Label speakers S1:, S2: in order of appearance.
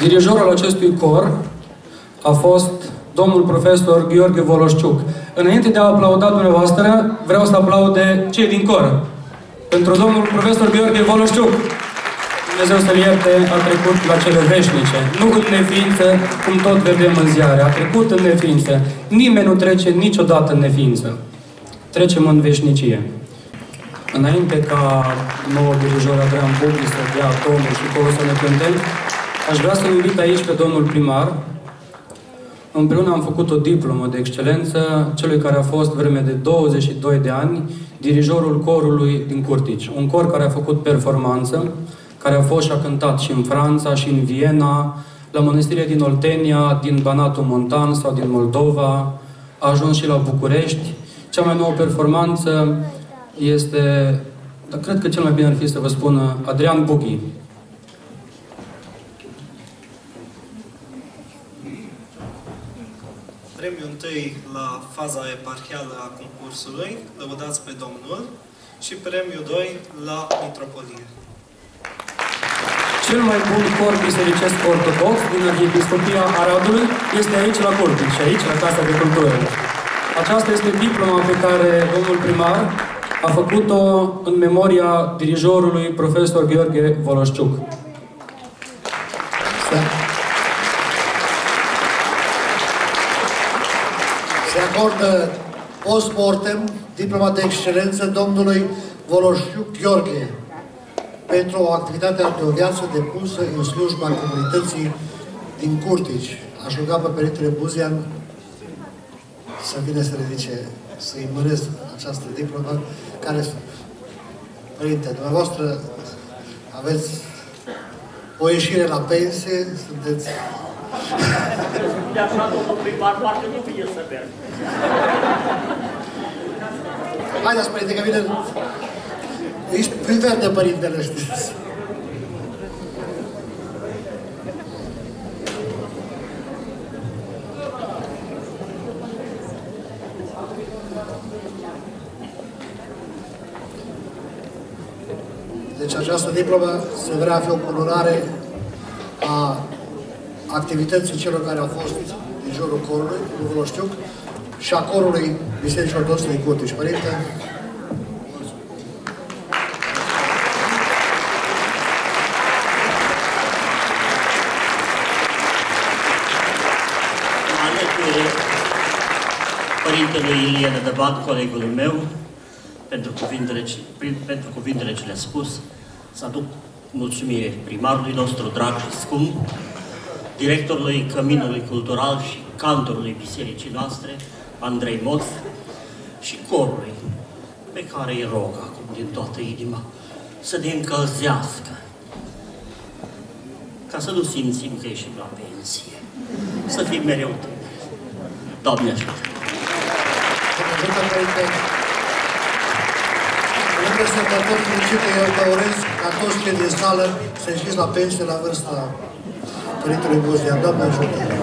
S1: Dirijorul acestui cor a fost domnul profesor Gheorghe Voloșciuc. Înainte de a aplauda dumneavoastră, vreau să aplaude cei din cor. Pentru domnul profesor Gheorghe Voloșciuc. Dumnezeu să-l ierte, a trecut la cele veșnice. Nu în neființă, cum tot vedem în ziare. A trecut în neființă. Nimeni nu trece niciodată în neființă. Trecem în veșnicie. Înainte ca nouă dirijor Adrian Bubi să dea tonul și corul să ne cântăm, aș vrea să-l invit aici pe domnul primar. Împreună am făcut o diplomă de excelență celui care a fost vreme de 22 de ani dirijorul corului din Curtici. Un cor care a făcut performanță, care a fost și a cântat și în Franța, și în Viena, la mănăstirea din Oltenia, din Banatul Montan sau din Moldova, a ajuns și la București. Cea mai nouă performanță este, dar cred că cel mai bine ar fi să vă spun Adrian Bughi.
S2: Premiul întâi la faza eparhială a concursului, lăudați pe Domnul, și premiul 2 la Mitropolie.
S1: Cel mai bun cor bisericesc ortodox din Arhiepiscopia Aradului este aici la Curtici, aici la Casa de Cultură. Aceasta este diploma pe care domnul primar a făcut-o în memoria dirijorului profesor Gheorghe Voloșciuc.
S3: Se acordă post-mortem diploma de excelență domnului Voloșciuc Gheorghe pentru o activitate de o viață depusă în slujba comunității din Curtici. Aș ruga pe Părintele Buzian să vină să ridice, să-i măresc această diplomă, care, Părinte, dumneavoastră aveți o ieșire la pensie, sunteți...
S4: De așa, domnul primar, parcă nu vine să merg.
S3: Haideți, Părinte, că vine... Ești verde, Părintele, știți. Deci această diplomă se vrea a fi o colorare a activității celor care au fost din jurul corului, nu vă știu, și a corului Bisericii Ortodoxe din Curtici. Părinte,
S4: Mă alătur Părintele Ilie Nădăbat, colegul meu, pentru cuvintele, ce- prin- pentru cuvintele ce le-a spus, să aduc mulțumire primarului nostru drag și scump, directorului Căminului Cultural și cantorului bisericii noastre, Andrei Moț, și corului, pe care îi rog acum din toată inima să ne încălzească, ca să nu simțim că ieșim la pensie, să fim mereu tineri. Doamne ajută!
S3: Doamne ajută, Părinte. Lângă sărbători fericite, eu vă urez ca toți cei din sală să ieșiți la pensie la vârsta Părintelui Buzian. Doamne ajută!